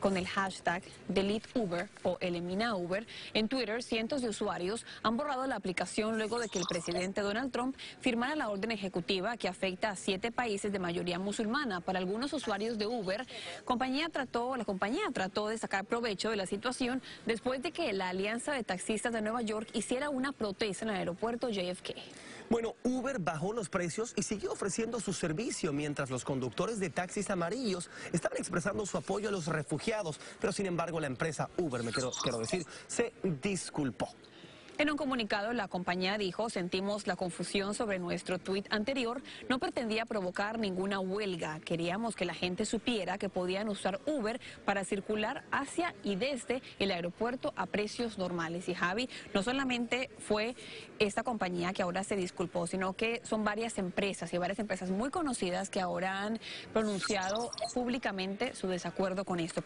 con el hashtag DeleteUber o Elimina Uber. En Twitter, cientos de usuarios han borrado la aplicación luego de que el presidente Donald Trump firmara la orden ejecutiva que afecta a siete países de mayoría musulmana. Para algunos usuarios de Uber, compañía trató, la compañía trató de sacar provecho de la situación después de que la Alianza de Taxistas de Nueva York hiciera una protesta en el aeropuerto JFK. Bueno, Uber bajó los precios y siguió ofreciendo su servicio mientras los conductores de taxis amarillos estaban expresando su apoyo a los refugiados. Pero sin embargo, la empresa Uber, me quiero, quiero decir, se disculpó. En un comunicado, la compañía dijo, sentimos la confusión sobre nuestro tuit anterior, no pretendía provocar ninguna huelga. Queríamos que la gente supiera que podían usar Uber para circular hacia y desde el aeropuerto a precios normales. Y Javi, no solamente fue esta compañía que ahora se disculpó, sino que son varias empresas y varias empresas muy conocidas que ahora han pronunciado públicamente su desacuerdo con esto.